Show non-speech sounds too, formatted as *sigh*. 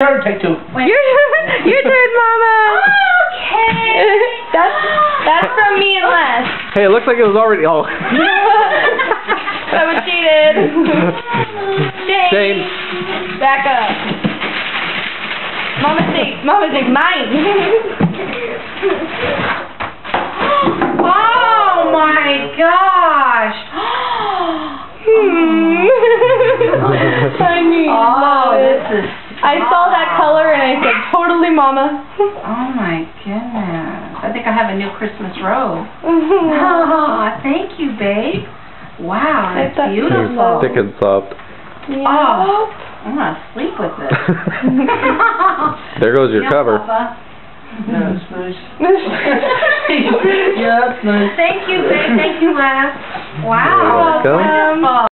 Turn, take two. Your, your turn, Mama. Okay. that's that's from me and Les. Hey, it looks like it was already. Oh. *laughs* Someone cheated. Shane. Shane. Back up. Mama think, Mama think mine. Oh my gosh. *gasps* hmm. I mean, Oh, this is. I saw that color and I said, totally, Mama. Oh my goodness. I think I have a new Christmas robe. *laughs* Oh, thank you, babe. Wow, It's that's a- beautiful. Thick and soft. Yeah. Oh, I'm gonna sleep with this. *laughs* *laughs* there goes your Yeah, cover. Papa. Yeah, that's nice. yeah, that's nice. Thank you, babe. Thank you, Les. You're Wow, welcome. wonderful.